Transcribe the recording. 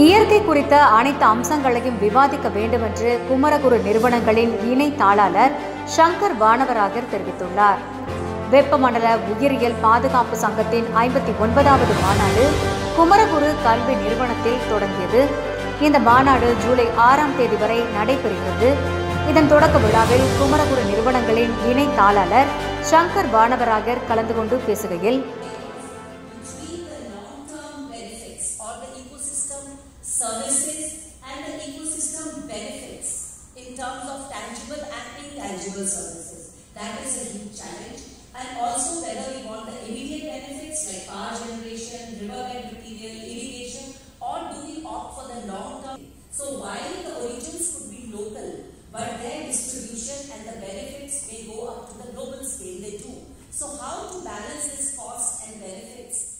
இயற்கை குறித்த அனைத்து அம்சங்களையும் விவாதிக்க வேண்டும் என்று குமரகுரு நிறுவனங்களின் இணை தாளாளர் சங்கர் வானவராகர் தெரிவித்துள்ளார். வெப்பமண்டல உயிரியல் பாதுகாப்பு சங்கத்தின் ஐம்பத்தி ஒன்பதாவது மாநாடு குமரகுரு கல்வி நிறுவனத்தில் தொடங்கியது. இந்த மாநாடு ஜூலை ஆறாம் தேதி வரை நடைபெறுகிறது. இதன் தொடக்க விழாவில் குமரகுரு நிறுவனங்களின் இணை தாளாளர் சங்கர் வானவராகர் கலந்து கொண்டு பேசுகையில் ecosystem services and the ecosystem benefits in terms of tangible and intangible services. That is a huge challenge. And also whether we want the immediate benefits like power generation, riverbed material, irrigation, or do we opt for the long term? So while the origins could be local, but their distribution and the benefits may go up to the global scale, they do. So how to balance this cost and benefits